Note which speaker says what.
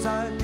Speaker 1: 在